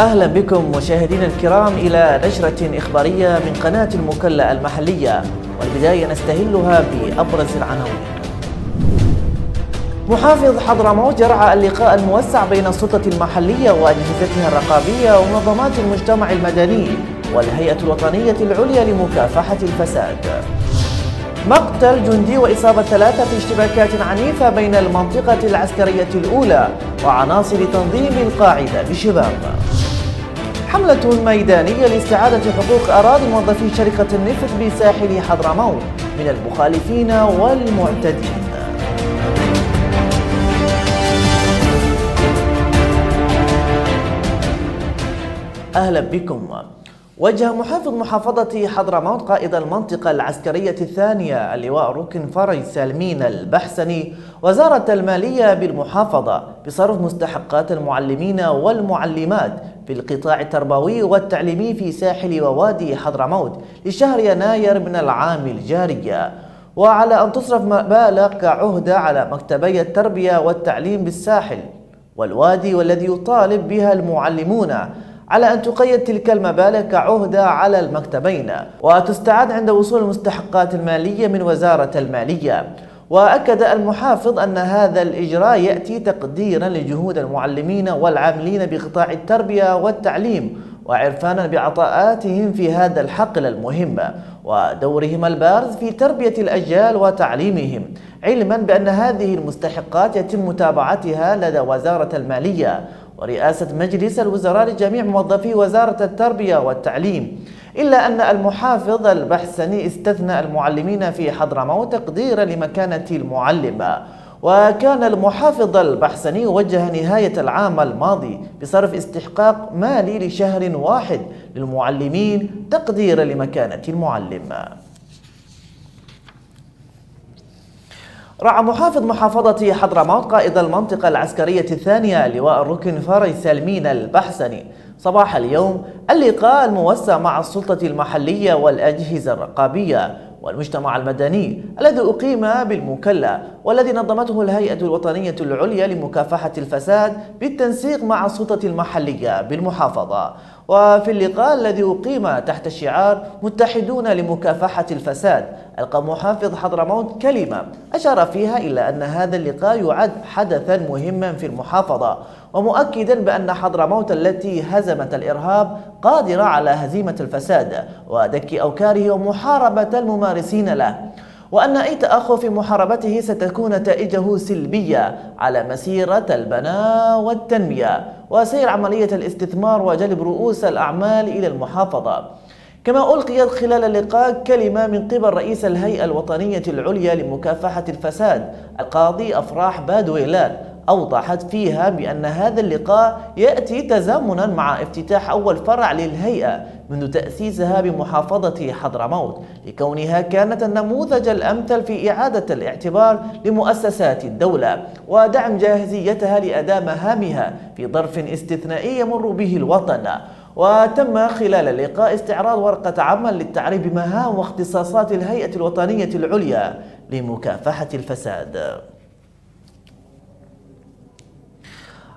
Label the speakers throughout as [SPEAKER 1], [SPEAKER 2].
[SPEAKER 1] أهلا بكم مشاهدينا الكرام إلى نشرة إخبارية من قناة المكلا المحلية والبداية نستهلها بأبرز العناوين. محافظ حضرموت يرعى اللقاء الموسع بين السلطة المحلية وأجهزتها الرقابية ومنظمات المجتمع المدني والهيئة الوطنية العليا لمكافحة الفساد. مقتل جندي وإصابة ثلاثة في اشتباكات عنيفة بين المنطقة العسكرية الأولى وعناصر تنظيم القاعدة بشباب. حملة ميدانية لاستعادة حقوق أراضي موظفي شركة النفط بساحل حضرموت من المخالفين والمعتدين. أهلا بكم. وجه محافظ محافظة حضرموت قائد المنطقة العسكرية الثانية اللواء ركن فرج سالمين البحسني وزارة المالية بالمحافظة بصرف مستحقات المعلمين والمعلمات في القطاع التربوي والتعليمي في ساحل ووادي حضرموت لشهر يناير من العام الجاري. وعلى أن تصرف مبالغ كعهدة على مكتبي التربية والتعليم بالساحل والوادي والذي يطالب بها المعلمون على أن تقيد تلك المبالغ كعهدة على المكتبين وتستعاد عند وصول المستحقات المالية من وزارة المالية. وأكد المحافظ أن هذا الإجراء يأتي تقديرا لجهود المعلمين والعاملين بقطاع التربية والتعليم وعرفانا بعطاءاتهم في هذا الحقل المهم ودورهم البارز في تربية الأجيال وتعليمهم علما بأن هذه المستحقات يتم متابعتها لدى وزارة المالية. ورئاسة مجلس الوزراء لجميع موظفي وزارة التربية والتعليم إلا أن المحافظ البحسني استثنى المعلمين في حضرموت تقديرا لمكانة المعلم. وكان المحافظ البحسني وجه نهاية العام الماضي بصرف استحقاق مالي لشهر واحد للمعلمين تقديرا لمكانة المعلم. رعى محافظ محافظة حضرموت قائد المنطقة العسكرية الثانية لواء الركن فرج سالمين البحسني. صباح اليوم اللقاء الموسع مع السلطة المحلية والأجهزة الرقابية والمجتمع المدني الذي أقيم بالمكلا والذي نظمته الهيئة الوطنية العليا لمكافحة الفساد بالتنسيق مع السلطة المحلية بالمحافظة. وفي اللقاء الذي أقيم تحت شعار متحدون لمكافحة الفساد ألقى محافظ حضرموت كلمة أشار فيها إلى أن هذا اللقاء يعد حدثا مهما في المحافظة ومؤكدا بأن حضرموت التي هزمت الإرهاب قادرة على هزيمة الفساد ودك أوكاره ومحاربة الممارسين له. وأن أي تأخر في محاربته ستكون نتائجه سلبية على مسيرة البناء والتنمية وسير عملية الاستثمار وجلب رؤوس الأعمال إلى المحافظة. كما ألقيت خلال اللقاء كلمة من قبل رئيس الهيئة الوطنية العليا لمكافحة الفساد القاضي أفراح بادويلات أوضحت فيها بأن هذا اللقاء يأتي تزامنا مع افتتاح أول فرع للهيئة منذ تأسيسها بمحافظة حضرموت لكونها كانت النموذج الأمثل في إعادة الاعتبار لمؤسسات الدولة ودعم جاهزيتها لأداء مهامها في ظرف استثنائي يمر به الوطن. وتم خلال اللقاء استعراض ورقة عمل للتعريف بمهام واختصاصات الهيئة الوطنية العليا لمكافحة الفساد.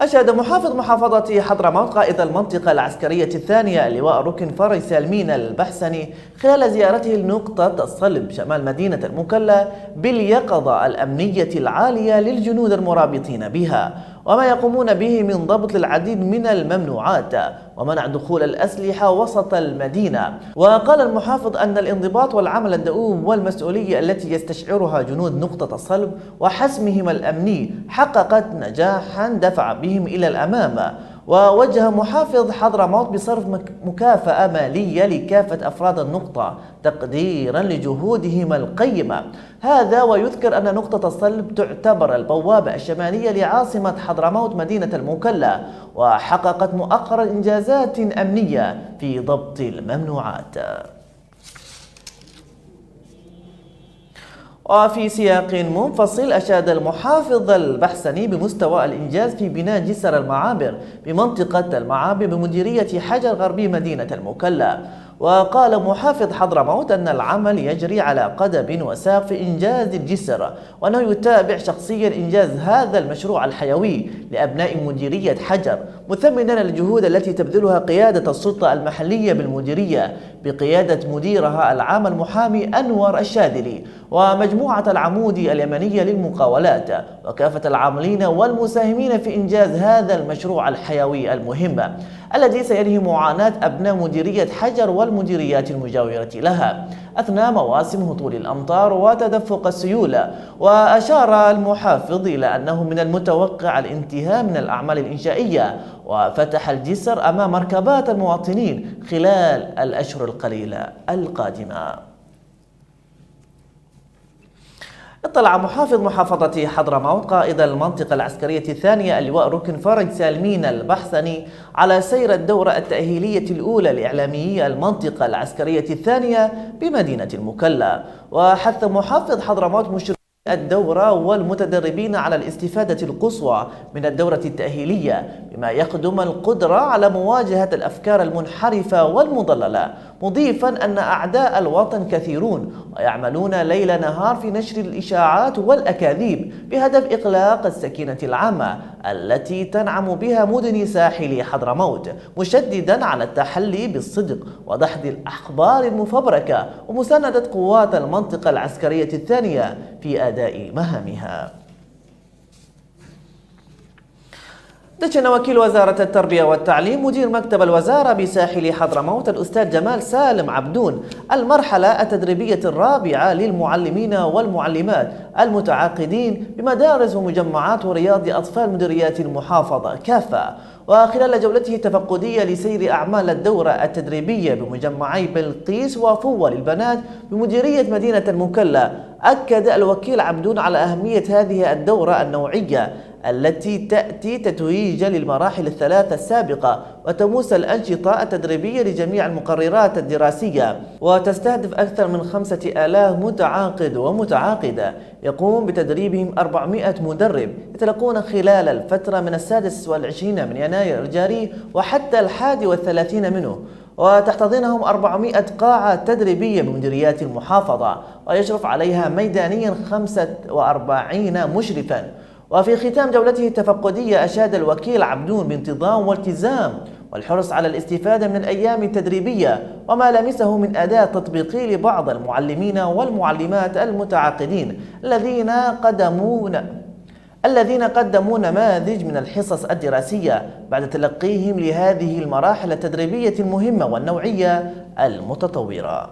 [SPEAKER 1] أشاد محافظ محافظة حضرموت قائد المنطقة العسكرية الثانية لواء ركن فرج سالمين البحسني خلال زيارته لنقطة الصلب شمال مدينة المكلا باليقظة الأمنية العالية للجنود المرابطين بها. وما يقومون به من ضبط العديد من الممنوعات ومنع دخول الأسلحة وسط المدينة. وقال المحافظ أن الانضباط والعمل الدؤوب والمسؤولية التي يستشعرها جنود نقطة الصلب وحسمهم الأمني حققت نجاحا دفع بهم إلى الأمام. ووجه محافظ حضرموت بصرف مكافأة مالية لكافة أفراد النقطة تقديرا لجهودهم القيمة. هذا ويذكر أن نقطة الصلب تعتبر البوابة الشمالية لعاصمة حضرموت مدينة المكلا وحققت مؤخرا إنجازات أمنية في ضبط الممنوعات. وفي سياق منفصل أشاد المحافظ البحسني بمستوى الإنجاز في بناء جسر المعابر بمنطقة المعابر بمديرية حجر غربي مدينة المكلا. وقال محافظ حضرموت أن العمل يجري على قدم وساق في إنجاز الجسر وأنه يتابع شخصيا إنجاز هذا المشروع الحيوي لأبناء مديرية حجر مثمنا الجهود التي تبذلها قيادة السلطة المحلية بالمديرية بقيادة مديرها العام المحامي أنور الشاذلي ومجموعة العمودي اليمنية للمقاولات وكافة العاملين والمساهمين في إنجاز هذا المشروع الحيوي المهم. الذي سينهي معاناة أبناء مديرية حجر والمديريات المجاورة لها. أثناء مواسم هطول الأمطار وتدفق السيولة وأشار المحافظ إلى أنه من المتوقع الانتهاء من الأعمال الإنشائية. وفتح الجسر أمام مركبات المواطنين خلال الأشهر القليلة القادمة. اطلع محافظ محافظة حضرموت قائد المنطقة العسكرية الثانية اللواء ركن فرج سالمين البحثني على سير الدورة التأهيلية الأولى لإعلاميي المنطقة العسكرية الثانية بمدينة المكلا. وحث محافظ حضرموت مشرف الدورة والمتدربين على الاستفادة القصوى من الدورة التأهيلية بما يخدم القدرة على مواجهة الأفكار المنحرفة والمضللة. مضيفا أن أعداء الوطن كثيرون ويعملون ليل نهار في نشر الإشاعات والأكاذيب بهدف إقلاق السكينة العامة التي تنعم بها مدن ساحل حضرموت مشددا على التحلي بالصدق ودحض الأخبار المفبركة ومساندة قوات المنطقة العسكرية الثانية في أداء مهامها. دشن وكيل وزارة التربية والتعليم مدير مكتب الوزارة بساحل حضرموت الأستاذ جمال سالم عبدون المرحلة التدريبية الرابعة للمعلمين والمعلمات المتعاقدين بمدارس ومجمعات ورياض أطفال مديريات المحافظة كافة. وخلال جولته التفقدية لسير أعمال الدورة التدريبية بمجمعي بلقيس وفوة للبنات بمديرية مدينة المكلا أكد الوكيل عبدون على أهمية هذه الدورة النوعية التي تأتي تتويجا للمراحل الثلاثة السابقة وتموس الأنشطة التدريبية لجميع المقررات الدراسية وتستهدف أكثر من خمسة آلاف متعاقد ومتعاقدة يقوم بتدريبهم 400 مدرب يتلقون خلال الفترة من السادس والعشرين من يناير الجاري وحتى الحادي والثلاثين منه وتحتضنهم 400 قاعة تدريبية بمديريات المحافظة ويشرف عليها ميدانيا 45 مشرفا. وفي ختام جولته التفقدية أشاد الوكيل عبدون بانتظام والتزام والحرص على الاستفادة من الأيام التدريبية وما لمسه من أداء تطبيقي لبعض المعلمين والمعلمات المتعاقدين الذين قدموا الذين قدموا نماذج من الحصص الدراسية بعد تلقيهم لهذه المراحل التدريبية المهمة والنوعية المتطورة.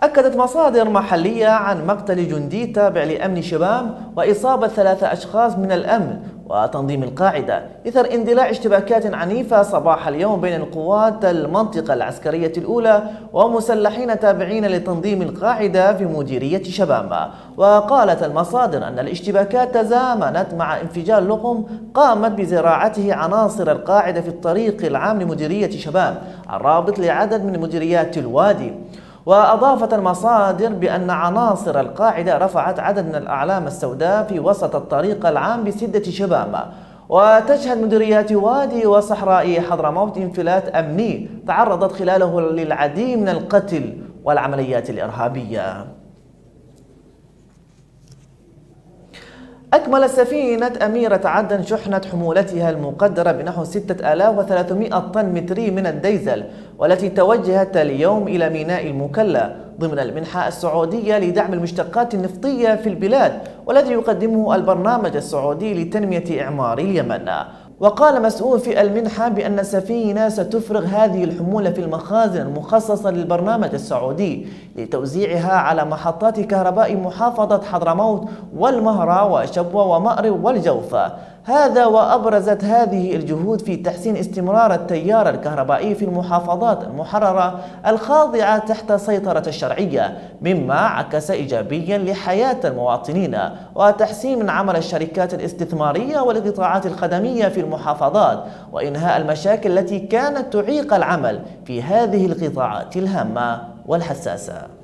[SPEAKER 1] أكدت مصادر محلية عن مقتل جندي تابع لأمن شباب وإصابة ثلاثة أشخاص من الأمن وتنظيم القاعدة. إثر اندلاع اشتباكات عنيفة صباح اليوم بين القوات المنطقة العسكرية الأولى ومسلحين تابعين لتنظيم القاعدة في مديرية شبامة وقالت المصادر أن الاشتباكات تزامنت مع انفجار لقم قامت بزراعته عناصر القاعدة في الطريق العام لمديرية شباب الرابط لعدد من مديريات الوادي. وأضافت المصادر بأن عناصر القاعدة رفعت عدد من الأعلام السوداء في وسط الطريق العام بسدة شبامة وتشهد مديريات وادي وصحراء حضرموت انفلات أمني تعرضت خلاله للعديد من القتل والعمليات الإرهابية. أكملت سفينة أميرة عدن شحنة حمولتها المقدرة بنحو 6300 طن متري من الديزل والتي توجهت اليوم إلى ميناء المكلا ضمن المنحة السعودية لدعم المشتقات النفطية في البلاد والذي يقدمه البرنامج السعودي لتنمية إعمار اليمن. وقال مسؤول في المنحة بأن السفينة ستفرغ هذه الحمولة في المخازن المخصصة للبرنامج السعودي لتوزيعها على محطات كهرباء محافظة حضرموت والمهرة وشبوة ومأرب والجوفة. هذا وأبرزت هذه الجهود في تحسين استمرار التيار الكهربائي في المحافظات المحررة الخاضعة تحت سيطرة الشرعية مما عكس إيجابيا لحياة المواطنين وتحسين من عمل الشركات الاستثمارية والقطاعات الخدمية في المحافظات وإنهاء المشاكل التي كانت تعيق العمل في هذه القطاعات الهامة والحساسة.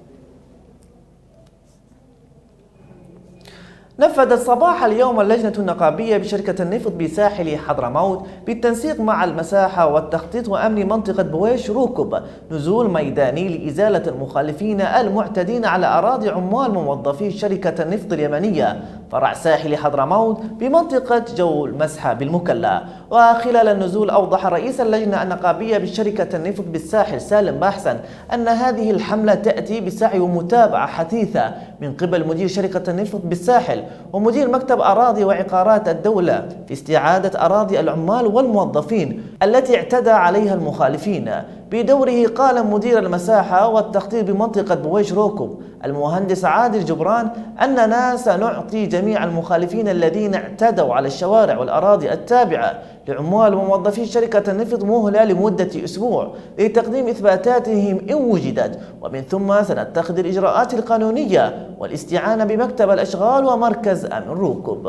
[SPEAKER 1] نفذت صباح اليوم اللجنة النقابية بشركة النفط بساحل حضرموت بالتنسيق مع المساحة والتخطيط وأمن منطقة بويش روكب نزول ميداني لإزالة المخالفين المعتدين على أراضي عمال موظفي شركة النفط اليمنية. فرع ساحل حضرموت بمنطقة جو المسحة بالمكلا. وخلال النزول أوضح رئيس اللجنة النقابية بشركة النفط بالساحل سالم باحسن أن هذه الحملة تأتي بسعي ومتابعة حثيثة من قبل مدير شركة النفط بالساحل ومدير مكتب أراضي وعقارات الدولة في استعادة أراضي العمال والموظفين التي اعتدى عليها المخالفين. بدوره قال مدير المساحة والتخطيط بمنطقة بويش روكو. المهندس عادل جبران أننا سنعطي جميع المخالفين الذين اعتدوا على الشوارع والأراضي التابعة لعمال وموظفي شركة النفط مهلة لمدة أسبوع لتقديم إثباتاتهم إن وجدت. ومن ثم سنتخذ الإجراءات القانونية والاستعانة بمكتب الأشغال ومركز أمن روكب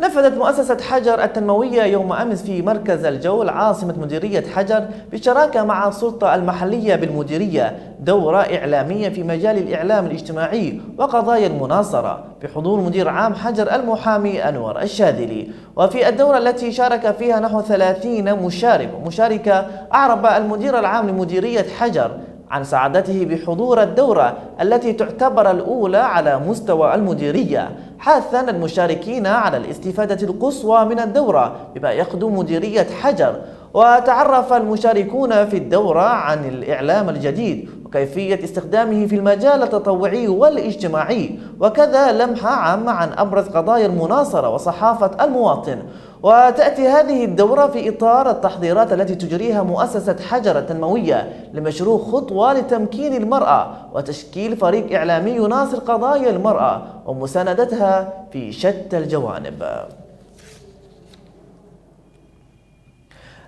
[SPEAKER 1] نفذت مؤسسة حجر التنموية يوم أمس في مركز الجول عاصمة مديرية حجر بالشراكة مع السلطة المحلية بالمديرية دورة إعلامية في مجال الإعلام الاجتماعي وقضايا المناصرة بحضور مدير عام حجر المحامي أنور الشاذلي. وفي الدورة التي شارك فيها نحو 30 مشارك ومشاركة أعرب المدير العام لمديرية حجر عن سعادته بحضور الدورة التي تعتبر الأولى على مستوى المديرية. حاثا المشاركين على الاستفادة القصوى من الدورة بما يخدم مديرية حجر. وتعرف المشاركون في الدورة عن الإعلام الجديد وكيفية استخدامه في المجال التطوعي والاجتماعي. وكذا لمحة عامة عن أبرز قضايا المناصرة وصحافة المواطن. وتأتي هذه الدورة في إطار التحضيرات التي تجريها مؤسسة حجر التنموية لمشروع خطوة لتمكين المرأة وتشكيل فريق إعلامي يناصر قضايا المرأة ومساندتها في شتى الجوانب.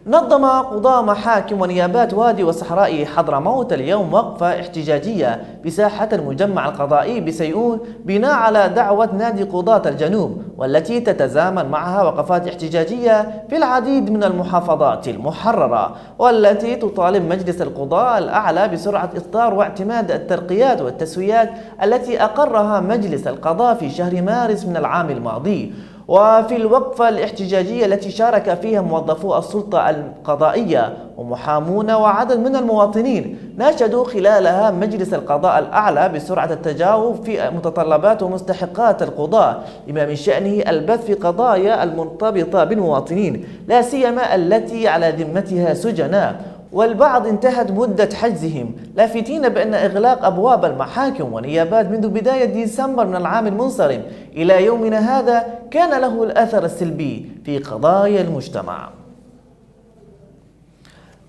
[SPEAKER 1] نظم قضاة محاكم ونيابات وادي وصحراء حضرموت اليوم وقفة احتجاجية بساحة المجمع القضائي بسيئون بناء على دعوة نادي قضاة الجنوب والتي تتزامن معها وقفات احتجاجية في العديد من المحافظات المحررة والتي تطالب مجلس القضاء الأعلى بسرعة إصدار واعتماد الترقيات والتسويات التي أقرها مجلس القضاء في شهر مارس من العام الماضي. وفي الوقفة الاحتجاجية التي شارك فيها موظفو السلطة القضائية ومحامون وعدد من المواطنين ناشدوا خلالها مجلس القضاء الأعلى بسرعة التجاوب في متطلبات ومستحقات القضاء لما من شأنه البث في قضايا المرتبطة بالمواطنين لا سيما التي على ذمتها سجناء. والبعض انتهت مدة حجزهم لافتين بأن إغلاق أبواب المحاكم ونيابات منذ بداية ديسمبر من العام المنصرم إلى يومنا هذا كان له الأثر السلبي في قضايا المجتمع.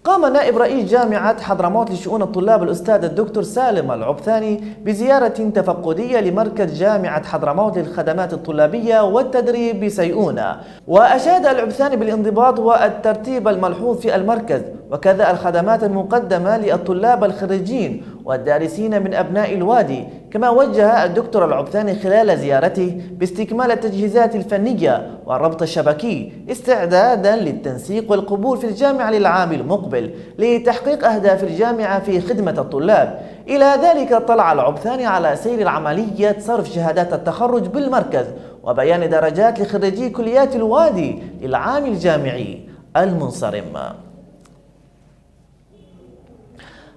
[SPEAKER 1] قام نائب رئيس جامعة حضرموت لشؤون الطلاب الأستاذ الدكتور سالم العبثاني بزيارة تفقدية لمركز جامعة حضرموت للخدمات الطلابية والتدريب بسيئونة. وأشاد العبثاني بالانضباط والترتيب الملحوظ في المركز وكذا الخدمات المقدمة للطلاب الخريجين والدارسين من أبناء الوادي كما وجه الدكتور العبثاني خلال زيارته باستكمال التجهيزات الفنية والربط الشبكي استعدادا للتنسيق والقبول في الجامعة للعام المقبل لتحقيق أهداف الجامعة في خدمة الطلاب. إلى ذلك اطلع العبثاني على سير العملية صرف شهادات التخرج بالمركز وبيان درجات لخريجي كليات الوادي للعام الجامعي المنصرم.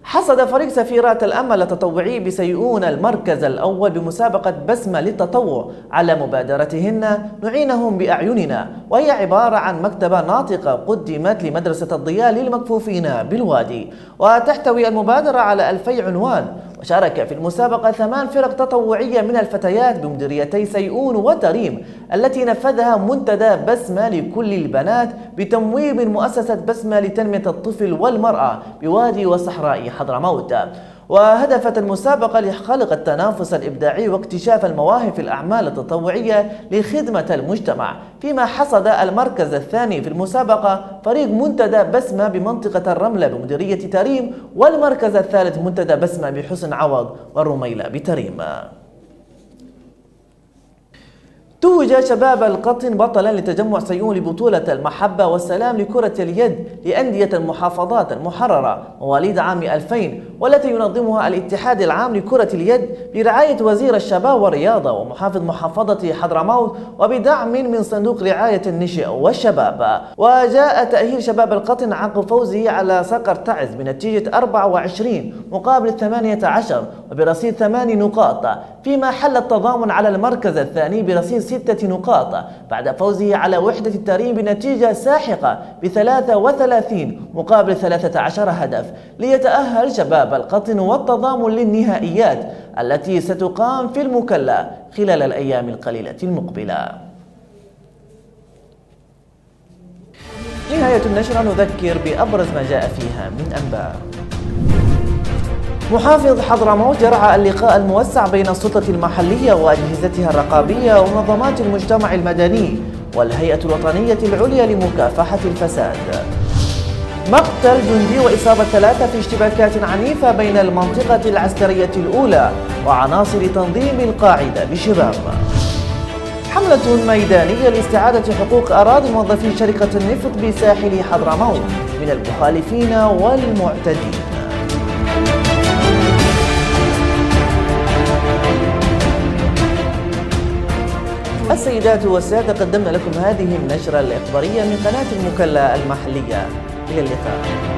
[SPEAKER 1] حصد فريق سفيرات الأمل التطوعي بسيئون المركز الأول بمسابقة بسمة للتطوع على مبادرتهن. نعينهم بأعيننا وهي عبارة عن مكتبة ناطقة قدمت لمدرسة الضياء للمكفوفين بالوادي. وتحتوي المبادرة على ألفي عنوان وشارك في المسابقة ثمان فرق تطوعية من الفتيات بمديريتي سيئون وتريم التي نفذها منتدى بسمة لكل البنات بتمويل من مؤسسة بسمة لتنمية الطفل والمرأة بوادي وصحراء حضرموت. وهدفت المسابقة لخلق التنافس الإبداعي واكتشاف المواهب في الأعمال التطوعية لخدمة المجتمع فيما حصد المركز الثاني في المسابقة فريق منتدى بسمة بمنطقة الرملة بمديرية تريم والمركز الثالث منتدى بسمة بحسن عوض والرميلة بتريم. توج شباب القطن بطلا لتجمع سيون لبطولة المحبة والسلام لكرة اليد لأندية المحافظات المحررة مواليد عام 2000 والتي ينظمها الاتحاد العام لكرة اليد برعاية وزير الشباب والرياضة ومحافظ محافظة حضرموت وبدعم من صندوق رعاية النشء والشباب. وجاء تأهيل شباب القطن عقب فوزه على صقر تعز بنتيجة 24 مقابل 18 وبرصيد 8 نقاط فيما حل التضامن على المركز الثاني برصيد ستة نقاط بعد فوزه على وحدة التريم بنتيجة ساحقة ب 33 مقابل 13 هدف. ليتأهل شباب القطن والتضامن للنهائيات التي ستقام في المكلا خلال الأيام القليلة المقبلة. نهاية النشرة نذكر بأبرز ما جاء فيها من أنباء. محافظ حضرموت يرعى اللقاء الموسع بين السلطة المحلية وأجهزتها الرقابية ومنظمات المجتمع المدني والهيئة الوطنية العليا لمكافحة الفساد. مقتل جندي وإصابة ثلاثة في اشتباكات عنيفة بين المنطقة العسكرية الأولى وعناصر تنظيم القاعدة بشباب. حملة ميدانية لاستعادة حقوق أراضي موظفي شركة النفط بساحل حضرموت من المخالفين والمعتدين. السيدات والسادة قدمنا لكم هذه النشرة الإخبارية من قناة المكلا المحلية. إلى اللقاء.